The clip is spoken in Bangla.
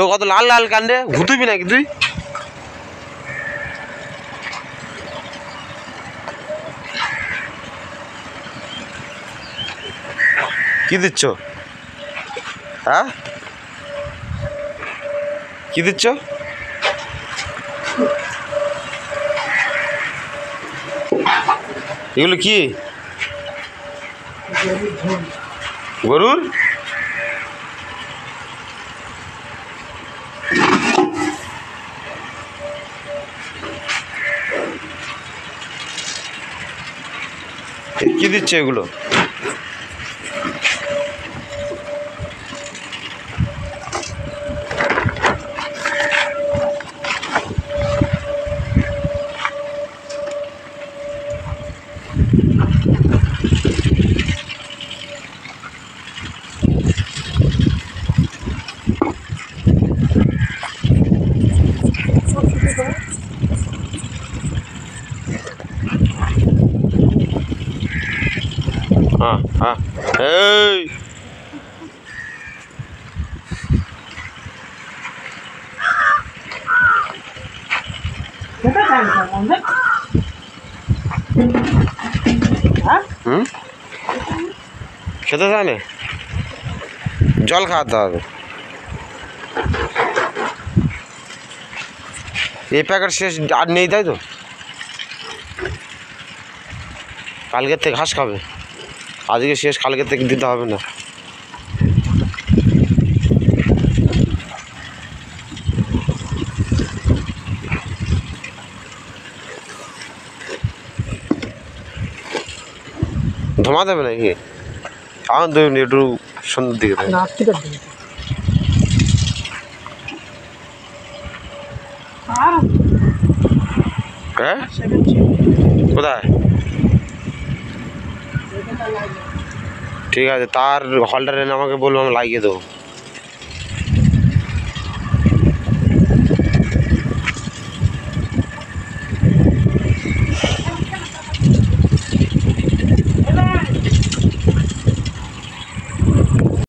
চোখ কত লাল লাল কান্দে ভুতুবি নাকি তুই? কি দিচ্ছ? হ্যাঁ কি দিচ্ছ? এগুলো কি? গরুর? কি দিচ্ছে এগুলো? এই। খেতে জানে জল খাওয়াতে হবে। এই প্যাকেট শেষ, আর নেই তাই তো? কালকের থেকে ঘাস খাবে। আজকে শেষ কালকের থেকে দিতে হবে না। ধমা দেবে নাকি? এখন দুই মিনিট একটু সন্ধ্যের দিকে হ্যাঁ? কোথায়? ঠিক আছে তার হলটার এনে আমাকে বলব আমি লাগিয়ে দেবো।